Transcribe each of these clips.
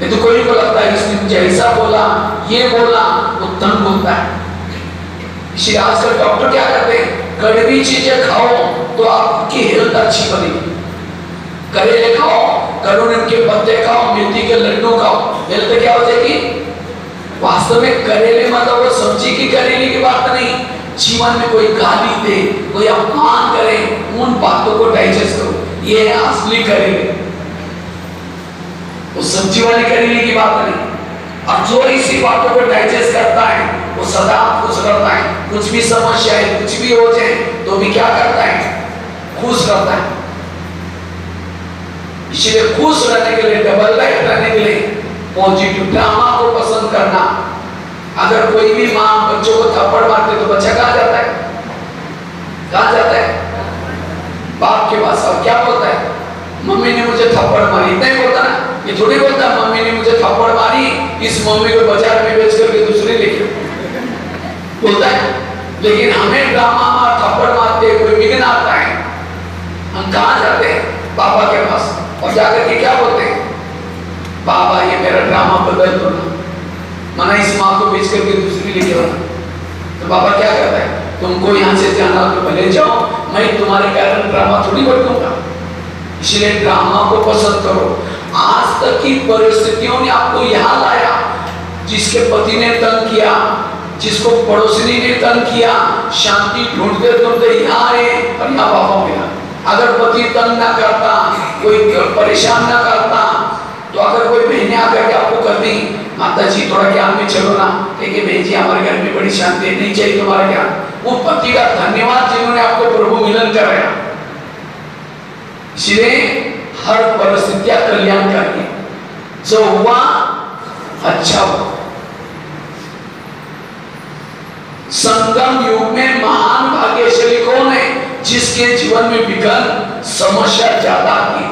नहीं तो कोई को लगता है इसने ऐसा बोला, ये बोला तंग होता है। इसलिए आजकल डॉक्टर क्या करते हैं? कड़वी चीज़ें खाओ तो आपकी हेल्थ अच्छी बनेगी करेले खाओ, करुण के पत्ते खाओ, मेथी के लड्डू खाओ, हेल्थ क्या हो जाएगी? वास्तव में करेले मतलब वो सब्ज़ी की करेले की बात नहीं। जीवन में कोई गाली दे, कोई अपमान करे, उन बातों को डाइजेस्ट करो। ये असली करेले। वो सब्ज़ी वाली करेले की बात नहीं। और जो इसी बातों को डाइजेस्ट करता है, वो सदा खुश रहता है। कुछ भी समस्या है, कुछ भी हो जाए तो भी क्या करता है? खुश रहता है। इसलिए खुश रहने के लिए डबल लाइफ रहने के लिए पॉजिटिव ड्रामा को पसंद करना। अगर कोई भी माँ बच्चों को थप्पड़ मारते तो बच्चा कहाँ जाता है? कहाँ जाता है? बाप के पास। और क्या बोलता है? मम्मी ने मुझे थप्पड़ मारी। इतना ही बोलता ना? ये थोड़ी बोलता, मम्मी ने मुझे थप्पड़ मारी, इस मम्मी को बाज़ार में बेच करके दूसरे लेके बोलता है, लेकिन हमें ड्रामा मार थप्पड़ मारते कोई विघ्न आता है हम कहाँ जाते हैं? पापा के पास, और जाकर के क्या बोलते हैं? बाबा ये मेरा ड्रामा बदल दो ना। मना इस माँ को बेच करके दूसरी लेके आना तो बाबा क्या करता है? तुमको यहाँ से जाना तो भले जाओ, मैं तुम्हारे कारण ड्रामा थोड़ी बदलूँगा। इसलिए ड्रामा को पसंद करो। आज तक की परिस्थितियों ने आपको यहाँ लाया, जिसके पति ने तंग किया, जिसको पड़ोसनी ने तंग किया, शांति ढूंढते ढूंढते यहाँ आए और यहाँ बाबा मिला। अगर पति तंग ना करता, कोई परेशान ना करता तो अगर कोई बहने आकर के आपको कर दी माता जी थोड़ा ज्ञान में चलो ना। क्योंकि बहन जी, हमारे घर में बड़ी शांति नहीं चाहिए तुम्हारा ज्ञान वो पति का धन्यवाद जिन्होंने आपको प्रभु मिलन कराया। इसलिए हर परिस्थितियाँ करिए जो हुआ अच्छा हुआ। संगम युग में महान भाग्यशाली कौन है, जिसके जीवन में विघन, समस्या ज़्यादा आती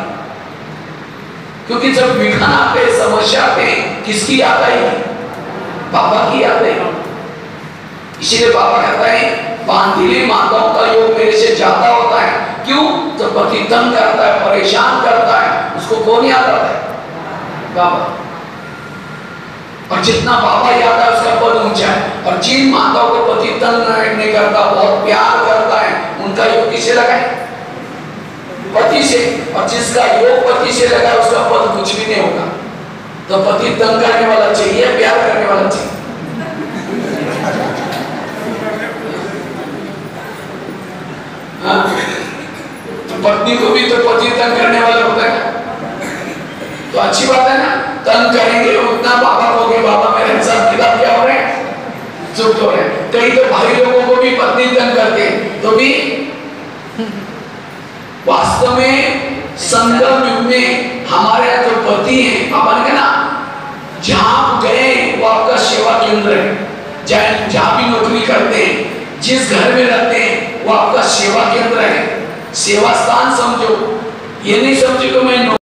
क्योंकि जब विघन आते समस्या आते किसकी याद आई बाबा की याद आई इसीलिए बाबा कहता है, बांधिली माताओं का योग मेरे से ज़्यादा होता है। क्यों? पति तंग करता है, परेशान करता है, उसको कौन याद आता है? बाबा। और जितना बाबा याद है, उसका पद ऊँचा है। और जिन माताओं को पति तंग नहीं करता, बहुत प्यार करता है, उनका योग किसे लगा है पति से। और जिसका योग पति से लगा है, उसका पद कुछ भी नहीं होगा। तो पति तंग करने वाला चाहिए प्यार करने वाला चाहिए हाँ? तो पत्नी को भी तो पति तंग करने वाला होता है। तो अच्छी बात है ना, तंग करेंगे, उतना बाबा को भी बाबा मेरे हिसाब किताब क्या हो रहे हैं? चुप हो रहे कई तो भाई लोगों को भी पत्नी तंग करते तो भी वास्तव में संगम युग में हमारे जो पति हैं पापा ने कहा ना, जहाँ गए, वो आपका सेवा केंद्र है। जहाँ भी नौकरी करते हैं, जिस घर में रहते हैं, वो आपका सेवा केंद्र है। सेवा स्थान समझो ये नहीं समझो कि मैं